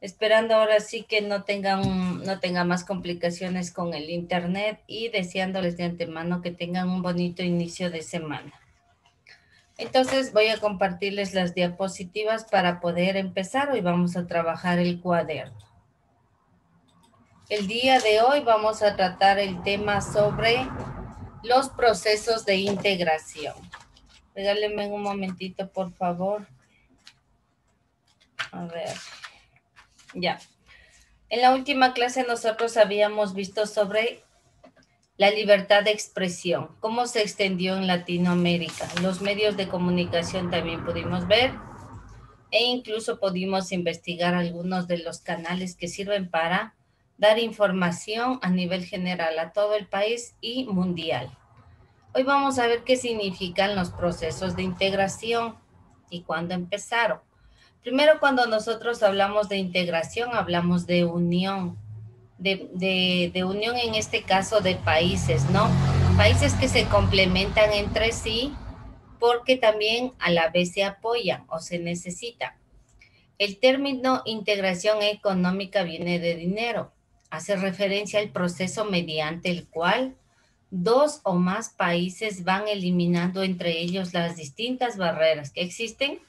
esperando ahora sí que no tengan, no tenga más complicaciones con el internet y deseándoles de antemano que tengan un bonito inicio de semana. Entonces voy a compartirles las diapositivas para poder empezar. Hoy vamos a trabajar el cuaderno. El día de hoy vamos a tratar el tema sobre los procesos de integración. Regálenme un momentito, por favor. A ver. Ya. En la última clase nosotros habíamos visto sobre la libertad de expresión, cómo se extendió en Latinoamérica. Los medios de comunicación también pudimos ver e incluso pudimos investigar algunos de los canales que sirven para dar información a nivel general a todo el país y mundial. Hoy vamos a ver qué significan los procesos de integración y cuándo empezaron. Primero, cuando nosotros hablamos de integración, hablamos de unión, de, unión en este caso de países, ¿no? Países que se complementan entre sí porque también a la vez se apoyan o se necesitan. El término integración económica viene de dinero hace referencia al proceso mediante el cual dos o más países van eliminando entre ellos las distintas barreras que existen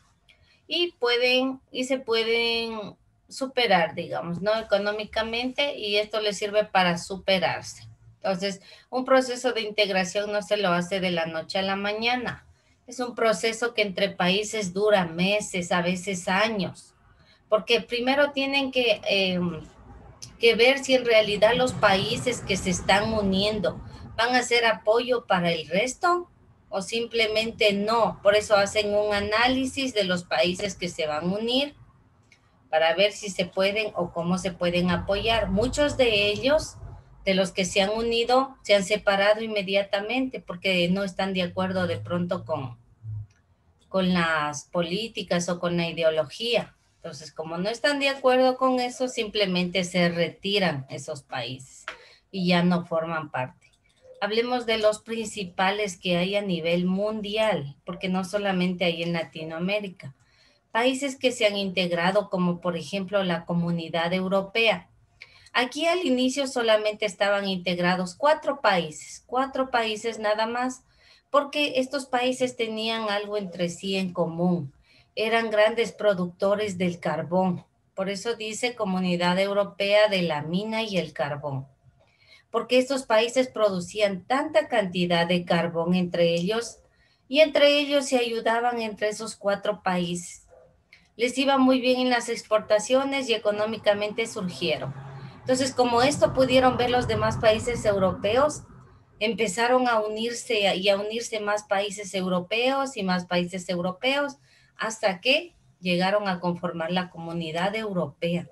y pueden y se pueden superar, digamos, ¿no? Económicamente y esto les sirve para superarse. Entonces, un proceso de integración no se lo hace de la noche a la mañana. Es un proceso que entre países dura meses, a veces años, porque primero tienen que em, que ver si en realidad los países que se están uniendo van a ser apoyo para el resto o simplemente no. Por eso hacen un análisis de los países que se van a unir para ver si se pueden o cómo se pueden apoyar. Muchos de ellos, de los que se han unido, se han separado inmediatamente porque no están de acuerdo de pronto con, con las políticas o con la ideología. Entonces, como no están de acuerdo con eso, simplemente se retiran esos países y ya no forman parte. Hablemos de los principales que hay a nivel mundial, porque no solamente hay en Latinoamérica. Países que se han integrado, como por ejemplo la comunidad europea. Aquí al inicio solamente estaban integrados cuatro países, cuatro países nada más, porque estos países tenían algo entre sí en común eran grandes productores del carbón. Por eso dice Comunidad Europea de la Mina y el Carbón. Porque estos países producían tanta cantidad de carbón entre ellos y entre ellos se ayudaban entre esos cuatro países. Les iba muy bien en las exportaciones y económicamente surgieron. Entonces, como esto pudieron ver los demás países europeos, empezaron a unirse y a unirse más países europeos y más países europeos hasta que llegaron a conformar la comunidad europea.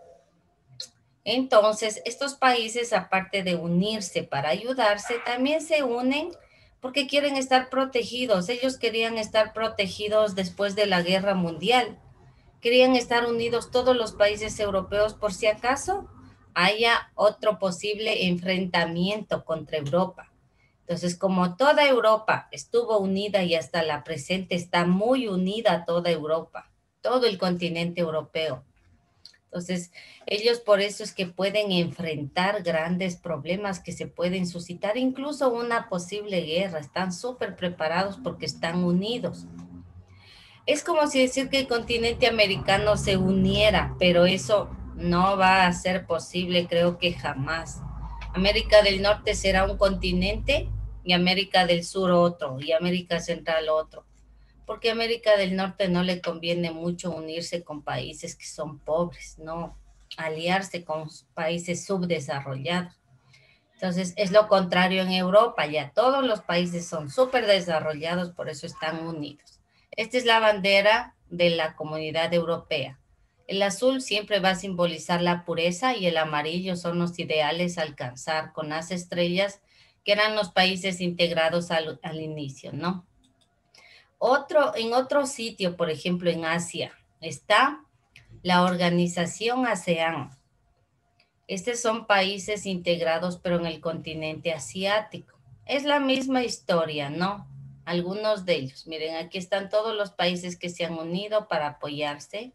Entonces, estos países, aparte de unirse para ayudarse, también se unen porque quieren estar protegidos. Ellos querían estar protegidos después de la guerra mundial. Querían estar unidos todos los países europeos por si acaso haya otro posible enfrentamiento contra Europa. Entonces, como toda Europa estuvo unida y hasta la presente está muy unida toda Europa, todo el continente europeo. Entonces, ellos por eso es que pueden enfrentar grandes problemas que se pueden suscitar, incluso una posible guerra. Están súper preparados porque están unidos. Es como si decir que el continente americano se uniera, pero eso no va a ser posible, creo que jamás. América del Norte será un continente y América del Sur otro, y América Central otro. Porque América del Norte no le conviene mucho unirse con países que son pobres, no aliarse con países subdesarrollados. Entonces, es lo contrario en Europa, ya todos los países son súper desarrollados, por eso están unidos. Esta es la bandera de la comunidad europea. El azul siempre va a simbolizar la pureza y el amarillo son los ideales a alcanzar con las estrellas que eran los países integrados al, inicio, ¿no? Otro, en otro sitio, por ejemplo, en Asia, está la organización ASEAN. Estos son países integrados, pero en el continente asiático. Es la misma historia, ¿no? Algunos de ellos. Miren, aquí están todos los países que se han unido para apoyarse.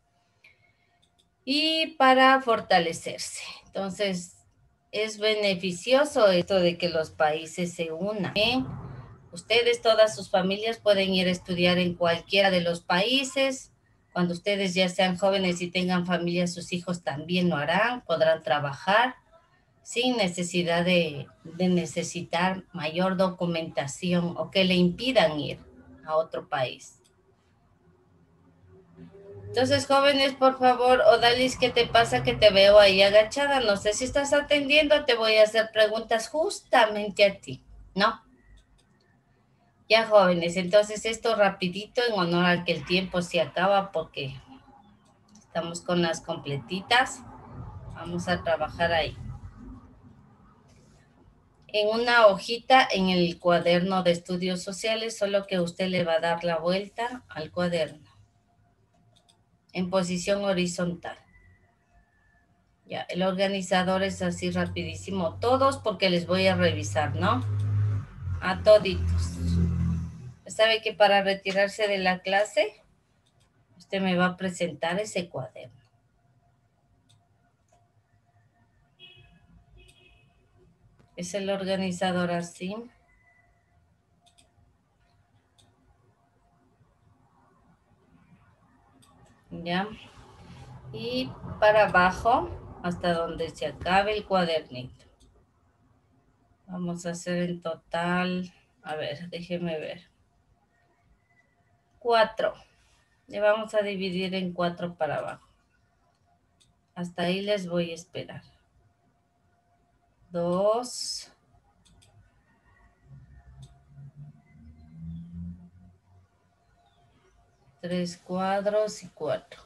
y para fortalecerse. Entonces, es beneficioso esto de que los países se unan. Ustedes, todas sus familias pueden ir a estudiar en cualquiera de los países. Cuando ustedes ya sean jóvenes y tengan familia, sus hijos también lo harán, podrán trabajar sin necesidad de, necesitar mayor documentación o que le impidan ir a otro país. Entonces, jóvenes, por favor, Odalis, ¿qué te pasa que te veo ahí agachada? No sé si estás atendiendo, te voy a hacer preguntas justamente a ti, ¿no? Ya, jóvenes, entonces esto rapidito en honor al que el tiempo se acaba porque estamos con las completitas. Vamos a trabajar ahí. En una hojita en el cuaderno de estudios sociales, solo que usted le va a dar la vuelta al cuaderno en posición horizontal. Ya, el organizador es así rapidísimo. Todos porque les voy a revisar, ¿no? A toditos. ¿Sabe que para retirarse de la clase, usted me va a presentar ese cuaderno? Es el organizador así. ¿ya? Y para abajo, hasta donde se acabe el cuadernito. Vamos a hacer en total, a ver, déjeme ver. Cuatro. Le vamos a dividir en cuatro para abajo. Hasta ahí les voy a esperar. Dos. tres cuadros y cuatro.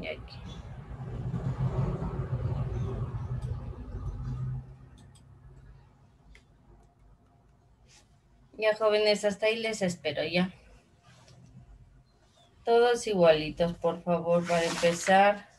Y aquí. Ya jóvenes, hasta ahí les espero ya. Todos igualitos, por favor, para empezar.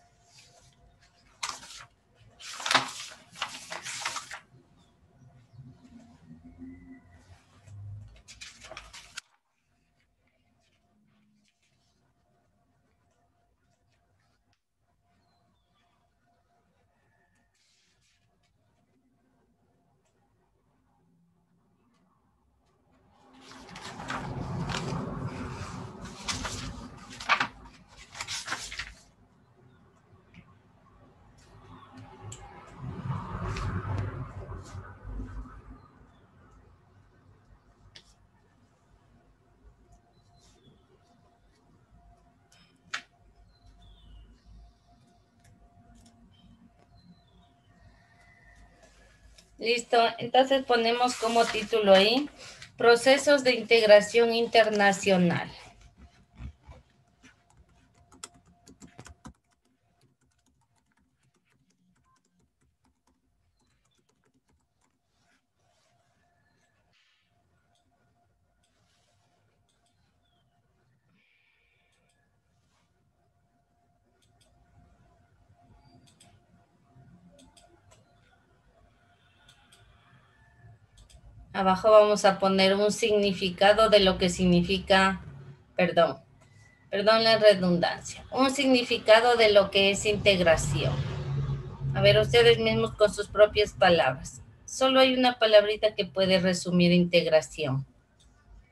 Listo, entonces ponemos como título ahí, procesos de integración internacional. Abajo vamos a poner un significado de lo que significa, perdón, perdón la redundancia, un significado de lo que es integración. A ver, ustedes mismos con sus propias palabras. Solo hay una palabrita que puede resumir integración.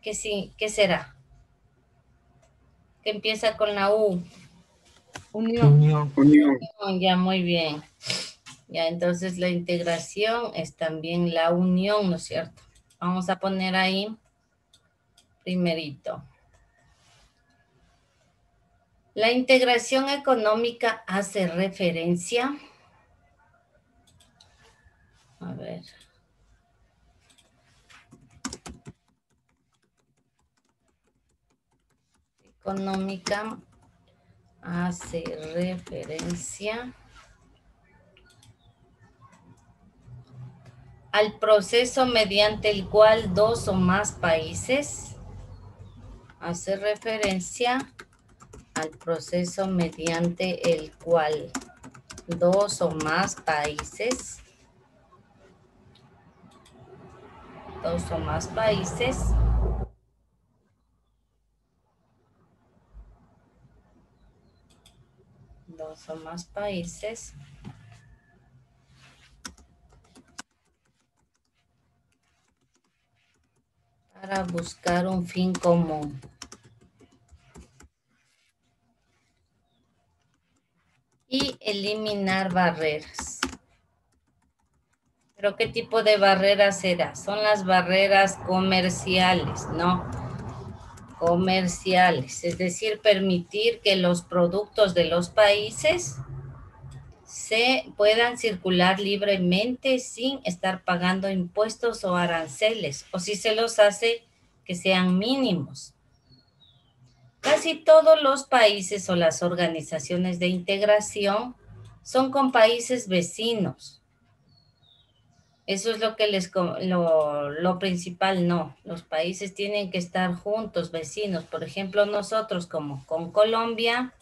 ¿Qué, sí, ¿Qué será? Que empieza con la U. Unión. Unión. Ya, muy bien. Ya, entonces la integración es también la unión, ¿no es cierto? Vamos a poner ahí primerito. La integración económica hace referencia. A ver. Económica hace referencia al proceso mediante el cual dos o más países, hace referencia al proceso mediante el cual dos o más países dos o más países. Dos o más países. Para buscar un fin común. Y eliminar barreras. ¿Pero qué tipo de barreras será? Son las barreras comerciales, ¿no? Comerciales, es decir, permitir que los productos de los países se puedan circular libremente sin estar pagando impuestos o aranceles, o si se los hace, que sean mínimos. Casi todos los países o las organizaciones de integración son con países vecinos eso es lo que les, lo, lo, principal, no. Los países tienen que estar juntos, vecinos. Por ejemplo, nosotros como con Colombia,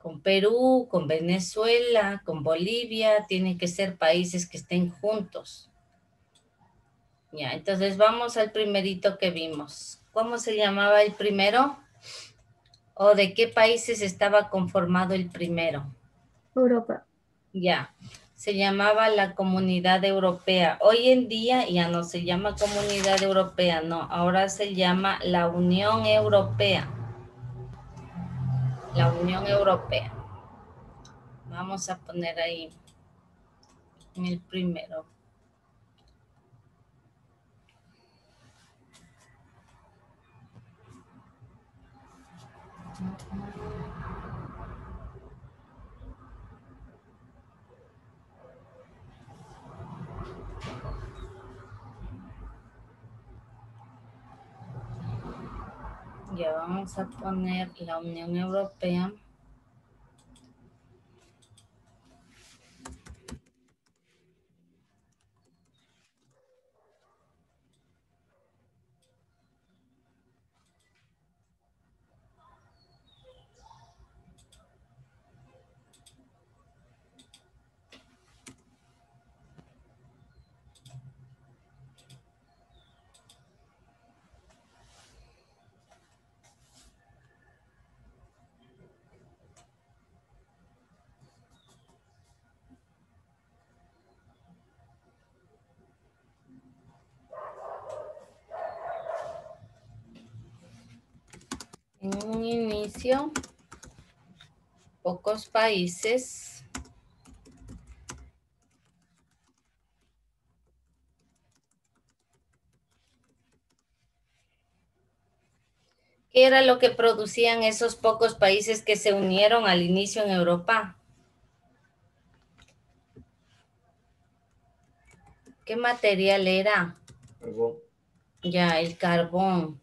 con Perú, con Venezuela, con Bolivia, tienen que ser países que estén juntos. Ya, entonces vamos al primerito que vimos. ¿Cómo se llamaba el primero? ¿O de qué países estaba conformado el primero? Europa. Ya se llamaba la Comunidad Europea. Hoy en día ya no se llama Comunidad Europea, no, ahora se llama la Unión Europea. La Unión Europea. Vamos a poner ahí en el primero. Ya vamos a poner la Unión Europea. En un inicio, pocos países ¿Qué era lo que producían esos pocos países que se unieron al inicio en Europa? ¿Qué material era? Carbón. Ya, el carbón.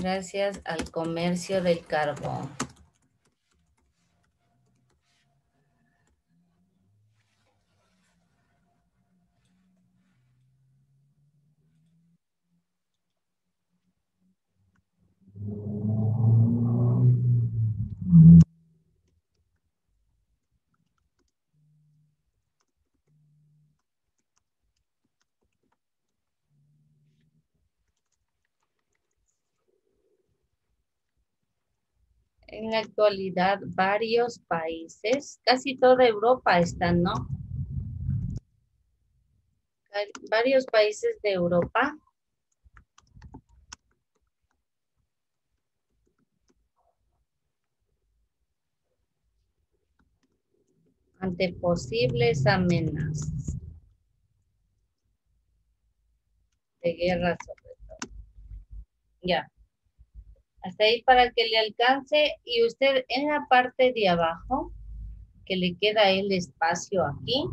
Gracias al comercio del carbón. En la actualidad varios países, casi toda Europa están, ¿no? Varios países de Europa. ante posibles amenazas de guerra sobre todo. Ya. Hasta ahí para que le alcance y usted en la parte de abajo, que le queda el espacio aquí,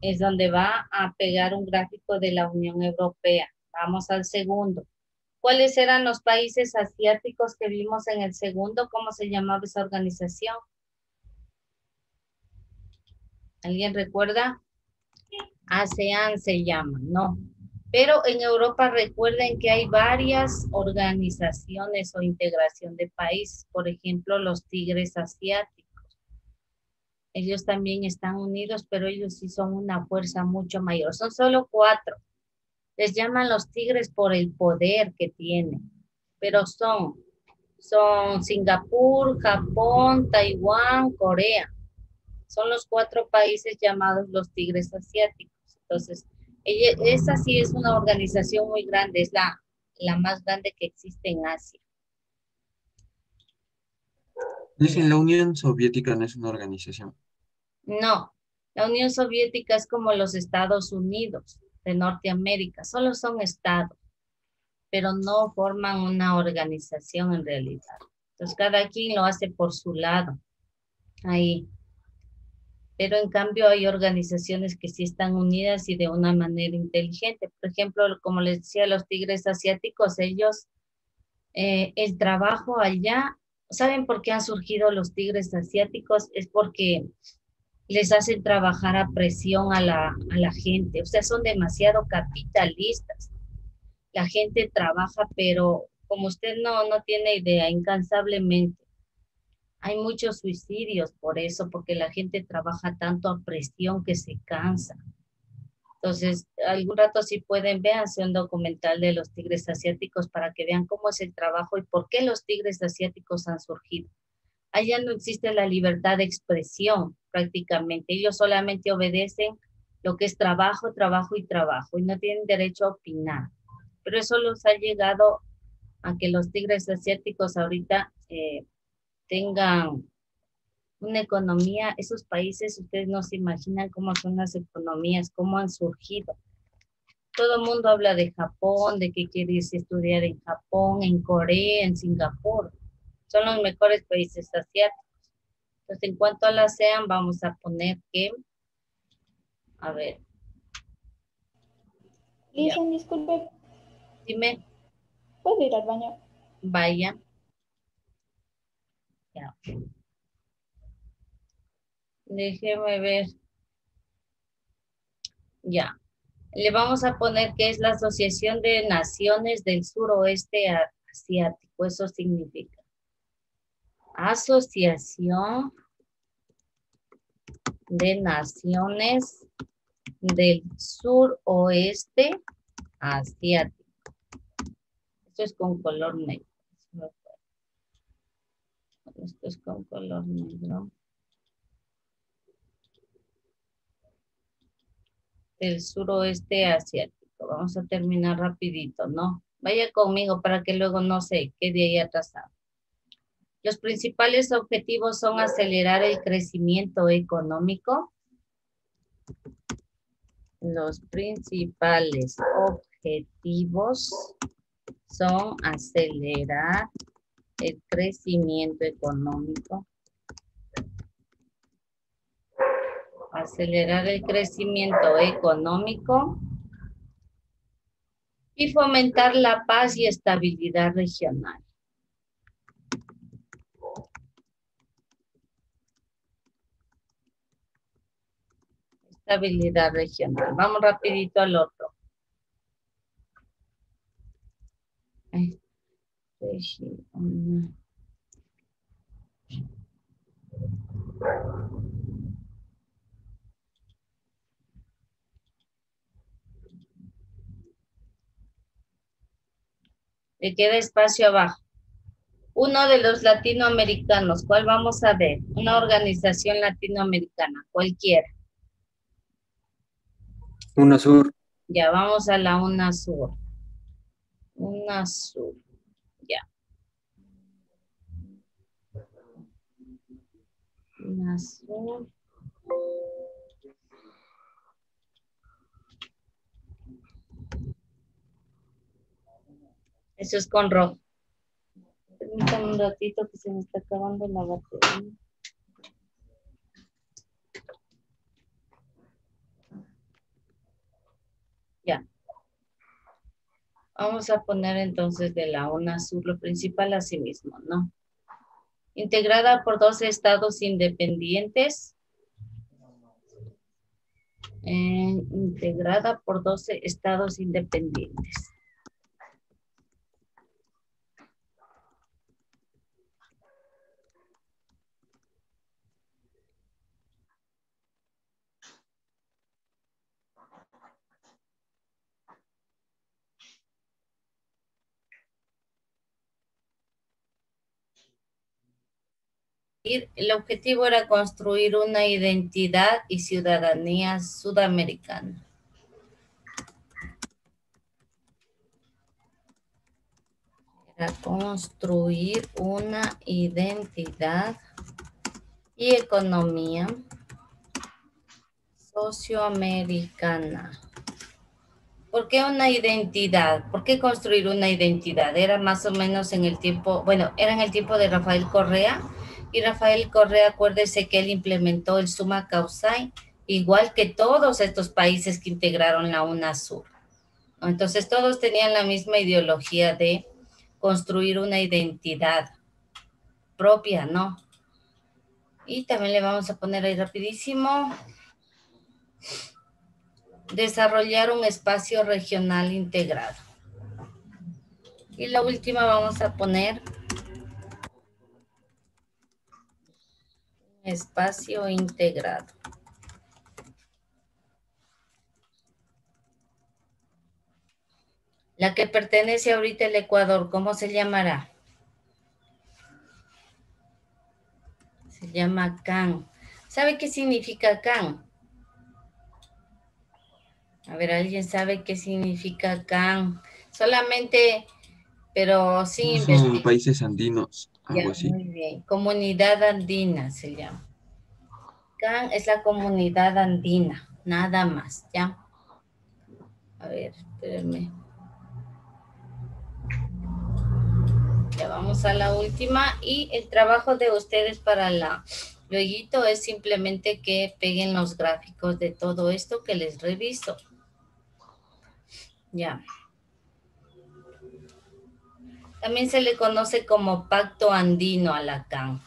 es donde va a pegar un gráfico de la Unión Europea. Vamos al segundo. ¿Cuáles eran los países asiáticos que vimos en el segundo? ¿Cómo se llamaba esa organización? ¿Alguien recuerda? ASEAN se llama, no. Pero en Europa recuerden que hay varias organizaciones o integración de países, por ejemplo, los tigres asiáticos. Ellos también están unidos, pero ellos sí son una fuerza mucho mayor. Son solo cuatro. Les llaman los tigres por el poder que tienen, pero son, son Singapur, Japón, Taiwán, Corea. Son los cuatro países llamados los tigres asiáticos. Entonces, esa sí es una organización muy grande, es la, la más grande que existe en Asia. Dicen, la Unión Soviética no es una organización. No, la Unión Soviética es como los Estados Unidos de Norteamérica, solo son estados, pero no forman una organización en realidad. Entonces cada quien lo hace por su lado, ahí. Pero en cambio hay organizaciones que sí están unidas y de una manera inteligente. Por ejemplo, como les decía, los tigres asiáticos, ellos, eh, el trabajo allá, ¿saben por qué han surgido los tigres asiáticos? Es porque les hacen trabajar a presión a la, a la gente, o sea, son demasiado capitalistas. La gente trabaja, pero como usted no, no tiene idea, incansablemente. Hay muchos suicidios por eso, porque la gente trabaja tanto a presión que se cansa. Entonces, algún rato si pueden, véanse un documental de los tigres asiáticos para que vean cómo es el trabajo y por qué los tigres asiáticos han surgido. Allá no existe la libertad de expresión prácticamente. Ellos solamente obedecen lo que es trabajo, trabajo y trabajo y no tienen derecho a opinar. Pero eso los ha llegado a que los tigres asiáticos ahorita eh, tengan una economía, esos países, ustedes no se imaginan cómo son las economías, cómo han surgido. Todo el mundo habla de Japón, de que quiere irse a estudiar en Japón, en Corea, en Singapur. Son los mejores países asiáticos. Entonces, en cuanto a la ASEAN, vamos a poner que, a ver. Dicen, disculpe. Dime. ¿Puedo ir al baño? Vaya. Déjeme ver. Ya. Le vamos a poner que es la Asociación de Naciones del Suroeste Asiático. Eso significa. Asociación de Naciones del Suroeste Asiático. Esto es con color negro. Esto es con color negro. Del suroeste asiático. Vamos a terminar rapidito, ¿no? Vaya conmigo para que luego no se quede ahí atrasado. Los principales objetivos son acelerar el crecimiento económico. Los principales objetivos son acelerar el crecimiento económico. Acelerar el crecimiento económico y fomentar la paz y estabilidad regional. habilidad regional. Vamos rapidito al otro. Le queda espacio abajo. Uno de los latinoamericanos, ¿cuál vamos a ver? Una organización latinoamericana, cualquiera. UNASUR. Ya, vamos a la UNASUR. UNASUR. Ya. UNASUR. Eso es con rojo. Permítanme un ratito que se me está acabando la batería. Vamos a poner entonces de la UNASUR lo principal a sí mismo, ¿no? Integrada por dos estados independientes. eh, integrada por 12 estados independientes. El objetivo era construir una identidad y ciudadanía sudamericana. Era construir una identidad y economía socioamericana. ¿Por qué una identidad? ¿Por qué construir una identidad? Era más o menos en el tiempo, bueno, era en el tiempo de Rafael Correa, y Rafael Correa, acuérdese que él implementó el suma causai, igual que todos estos países que integraron la UNASUR. Entonces todos tenían la misma ideología de construir una identidad propia, ¿no? Y también le vamos a poner ahí rapidísimo. Desarrollar un espacio regional integrado. Y la última vamos a poner espacio integrado. La que pertenece ahorita al Ecuador, ¿cómo se llamará? Se llama CAN. ¿Sabe qué significa CAN? A ver, ¿alguien sabe qué significa CAN? Solamente, pero sin Son países andinos. Muy bien. Comunidad andina se llama. CAN es la comunidad andina, nada más, ¿ya? A ver, espérenme. Ya vamos a la última y el trabajo de ustedes para la luego es simplemente que peguen los gráficos de todo esto que les reviso. Ya. También se le conoce como Pacto Andino Alacán.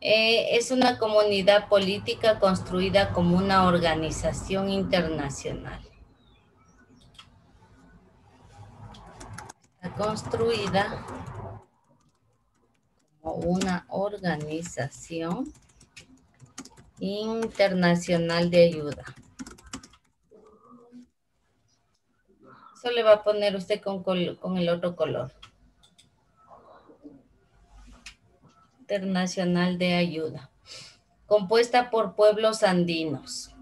Eh, es una comunidad política construida como una organización internacional. Está construida como una organización internacional de ayuda. Le va a poner usted con, con el otro color. Internacional de Ayuda. Compuesta por pueblos andinos.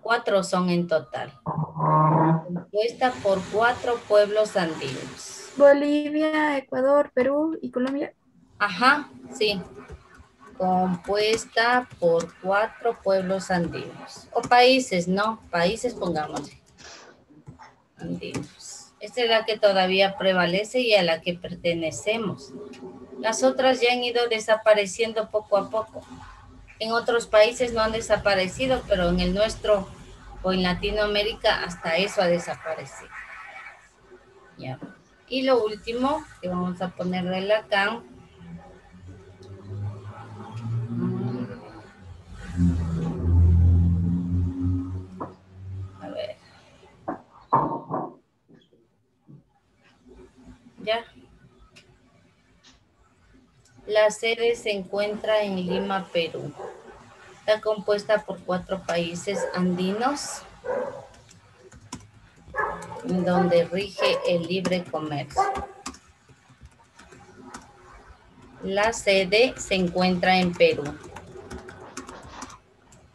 Cuatro son en total. Compuesta por cuatro pueblos andinos. Bolivia, Ecuador, Perú y Colombia. Ajá, sí. Compuesta por cuatro pueblos andinos. O países, ¿no? Países, pongámosle. Esta es la que todavía prevalece y a la que pertenecemos. Las otras ya han ido desapareciendo poco a poco. En otros países no han desaparecido, pero en el nuestro o en Latinoamérica hasta eso ha desaparecido. Y lo último que vamos a ponerle acá La sede se encuentra en Lima, Perú. Está compuesta por cuatro países andinos, donde rige el libre comercio. La sede se encuentra en Perú.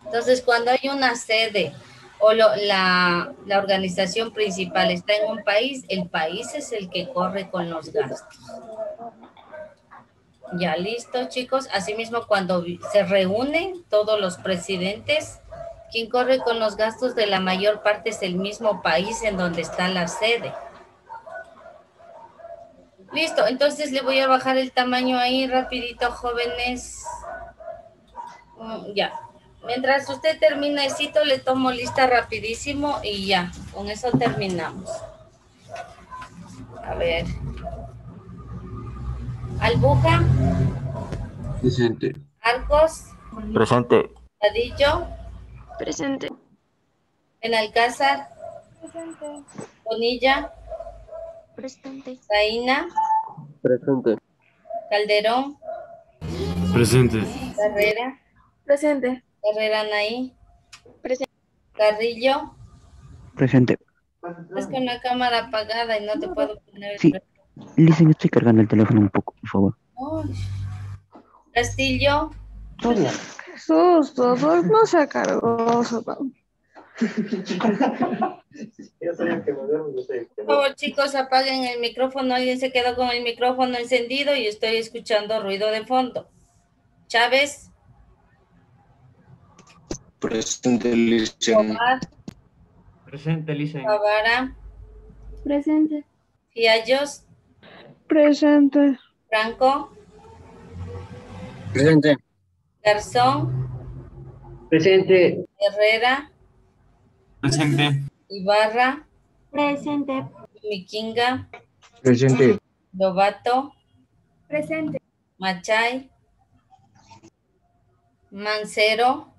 Entonces, cuando hay una sede o la, la, organización principal está en un país, el país es el que corre con los gastos. Ya listo, chicos. Asimismo, cuando se reúnen todos los presidentes, quien corre con los gastos de la mayor parte es el mismo país en donde está la sede. Listo, entonces le voy a bajar el tamaño ahí rapidito, jóvenes. Mm, ya, Mientras usted termina el cito, le tomo lista rapidísimo y ya, con eso terminamos. A ver. Albuja. Presente. Arcos. Presente. Cadillo. Presente. Benalcázar, Presente. Bonilla, Presente. Taina, Presente. Calderón, Presente. Carrera, Presente. Carrera Naí, Presente. Carrillo, Presente. es con la cámara apagada y no te puedo poner el Sí. Listen, estoy cargando el teléfono un poco, por favor. Uy. Castillo, susto, pues no se cargó. por favor chicos apaguen el micrófono, alguien se quedó con el micrófono encendido y estoy escuchando ruido de fondo. Chávez, Presente, Licen. Presente, Licen. Guevara, Presente. Fiallos, Presente. Franco, Presente. Garzón, Presente. Herrera, Presente. Ibarra, Presente. Miquinga, Presente. Lobato, Presente. Machay, Mancero,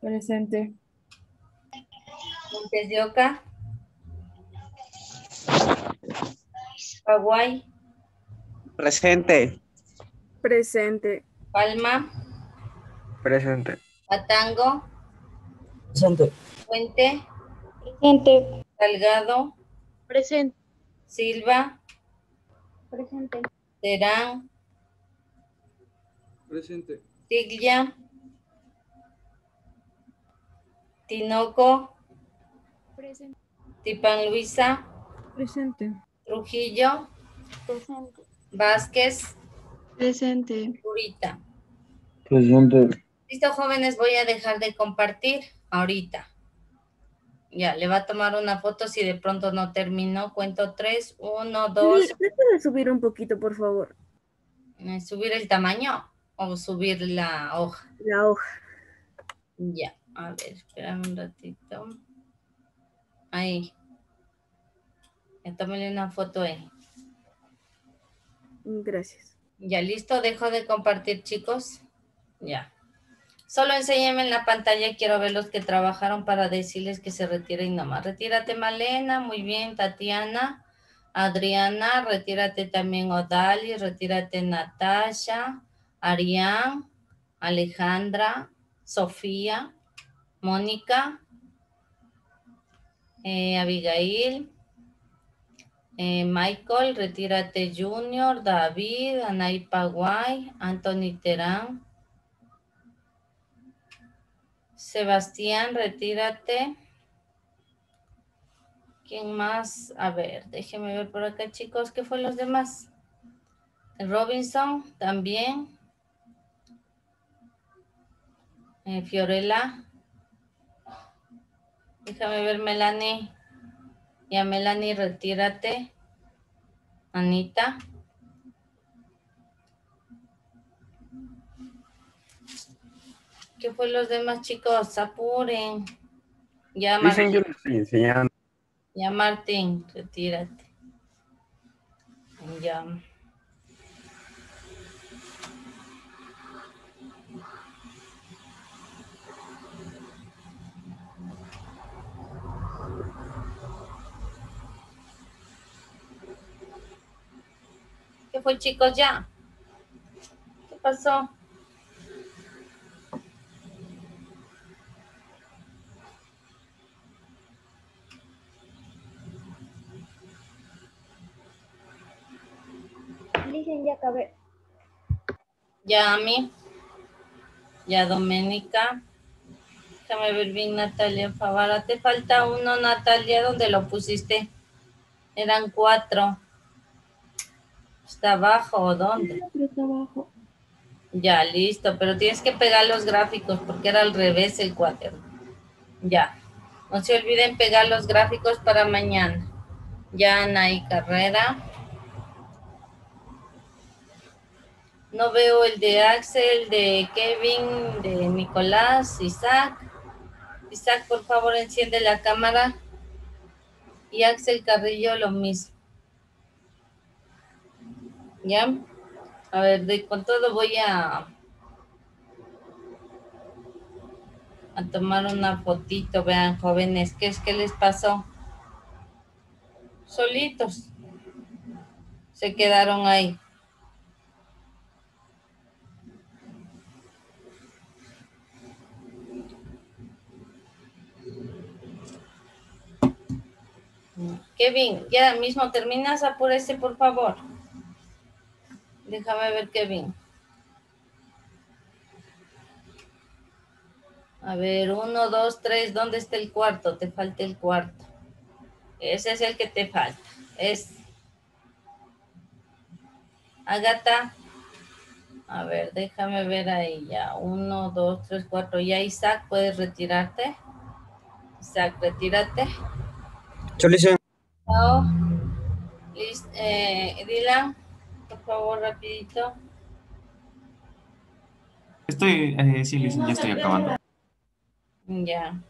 Presente. Montes de Oca, Presente. Presente. Palma, Presente. Atango, Presente. Puente, Presente. Salgado, Presente. Silva, Presente. Terán, Presente. Tiglia, Tinoco, Presente. Tipan Luisa, Presente. Trujillo, Presente. Vázquez, Presente. Purita. Presente. Listo, jóvenes, voy a dejar de compartir ahorita. Ya, le va a tomar una foto si de pronto no terminó. Cuento tres, uno, dos. Sí, puede subir un poquito, por favor, Eh, ¿Subir el tamaño o subir la hoja? la hoja. Ya, a ver, espérame un ratito. Ahí. Tómale una foto ahí. Gracias. Ya, listo, dejo de compartir, chicos. Ya. Solo enséñenme en la pantalla, quiero ver los que trabajaron para decirles que se retiren nomás. Retírate, Malena, muy bien, Tatiana, Adriana, retírate también, Odali, retírate, Natasha, Arián, Alejandra, Sofía, Mónica, eh, Abigail, eh, Michael, retírate Junior, David, Anaí Paguay, Anthony Terán, Sebastián, retírate. ¿Quién más? A ver, déjenme ver por acá, chicos, ¿qué fue los demás? Robinson, también. Eh, Fiorella. Déjame ver, Melanie. Ya, Melanie, retírate. Anita. ¿Qué fue los demás chicos? Apuren. Ya, Mar- Dicen yo lo estoy enseñando. ya Martín, retírate. Ya. Fue chicos ya? ¿Qué pasó? Dicen ya acabé. Ya a mí. Ya Doménica. Déjame ver bien, Natalia Favara. Te falta uno, Natalia, ¿dónde lo pusiste? Eran cuatro. ¿Está abajo o dónde? Otro trabajo. Ya, listo, pero tienes que pegar los gráficos porque era al revés el cuaderno. Ya. No se olviden pegar los gráficos para mañana. Ya, Anaí Carrera. No veo el de Axel, de Kevin, de Nicolás, Isaac. Isaac, por favor, enciende la cámara. Y Axel Carrillo lo mismo. ¿Ya? A ver, de, con todo voy a... a tomar una fotito. Vean, jóvenes, ¿qué es que les pasó? Solitos. Se quedaron ahí. Kevin, ya mismo terminas, apúrese por favor. Déjame ver, Kevin. A ver, uno, dos, tres, ¿dónde está el cuarto? Te falta el cuarto. Ese es el que te falta. Es. Agata. A ver, déjame ver ahí ya. Uno, dos, tres, cuatro. Ya, Isaac, puedes retirarte. Isaac, retírate. Cholice. Chao. Liz- eh, Dylan, favor, rapidito. Estoy, eh, sí, Liz, ya estoy acabando. Ya.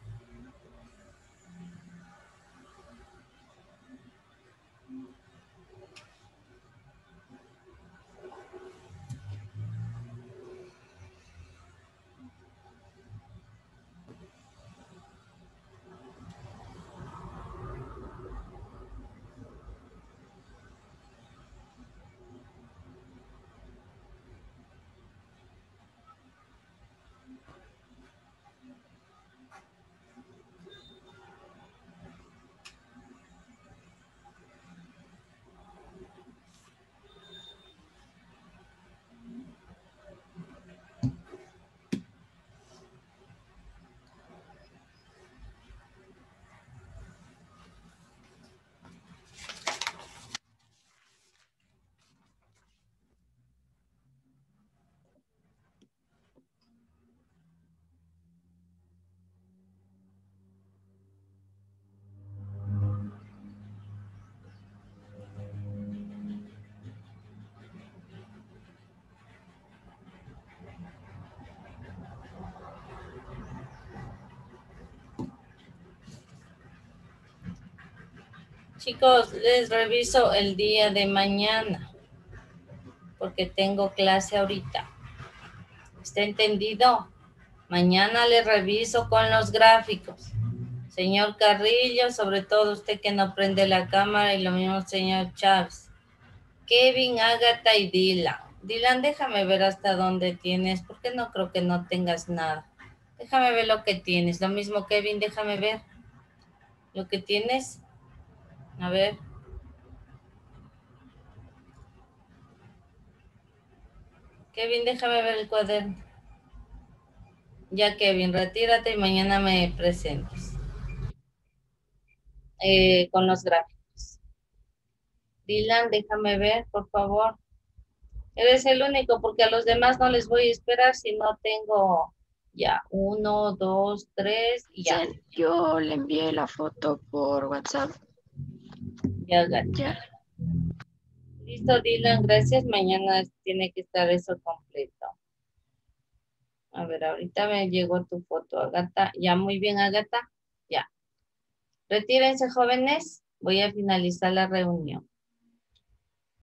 Chicos, les reviso el día de mañana, porque tengo clase ahorita. ¿Está entendido? Mañana les reviso con los gráficos. Señor Carrillo, sobre todo usted que no prende la cámara, y lo mismo señor Chávez. Kevin, Agatha y Dylan. Dylan, déjame ver hasta dónde tienes, porque no creo que no tengas nada. Déjame ver lo que tienes. Lo mismo, Kevin, déjame ver lo que tienes. A ver. Kevin, déjame ver el cuaderno. Ya, Kevin, retírate y mañana me presentes. Eh, con los gráficos. Dylan, déjame ver, por favor. Eres el único, porque a los demás no les voy a esperar si no tengo ya uno, dos, tres y ya. Yo le envié la foto por WhatsApp. Ya. Ya. Listo, Dylan, gracias. Mañana tiene que estar eso completo. A ver, ahorita me llegó tu foto, Agata. Ya, muy bien, Agata. Ya. Retírense, jóvenes. Voy a finalizar la reunión.